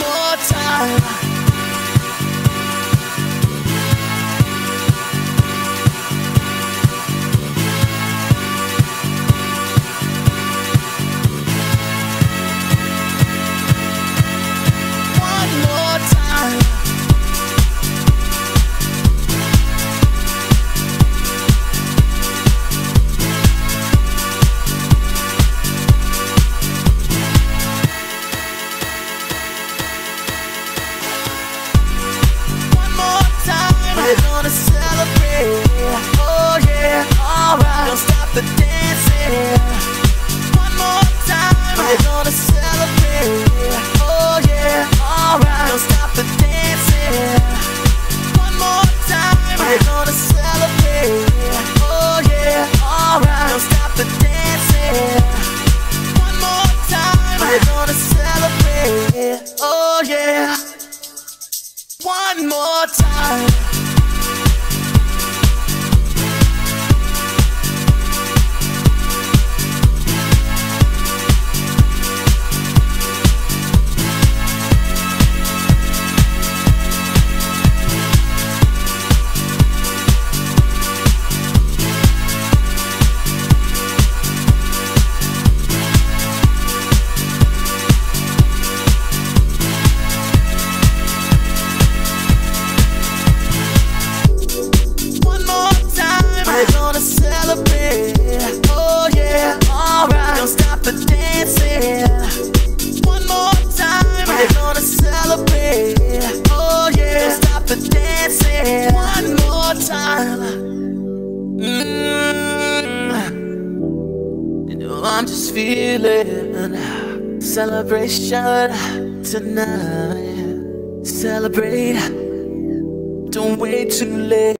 more time. Oh yeah, alright. Don't stop the dancing. One more time. We're gonna celebrate. Oh yeah, alright. Don't stop the dancing. One more time. We're gonna celebrate. Oh yeah, alright. Don't stop the dancing. One more time. We're gonna celebrate. Oh yeah. One more time. Time. Mm. You know I'm just feeling celebration tonight. Celebrate. Don't wait too late.